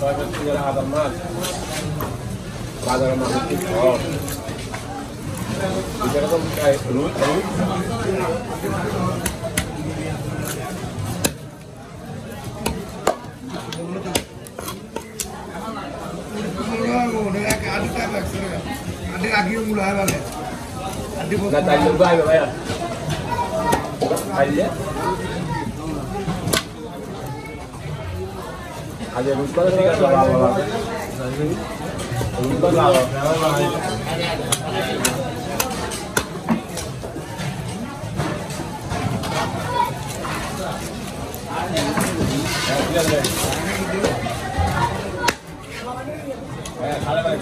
طيب انت ada هذا المال بعد ما قلت لك اذا رضيتك اي حلول Ada lagi yang mulai lagi. Ada yang mulai apa? Ada આજે નુસ્કર ખાલે ભાઈ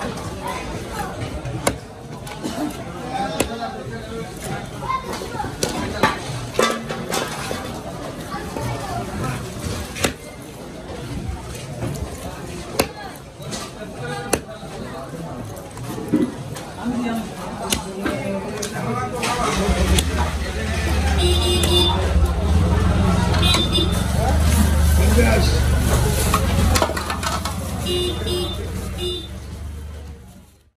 です。い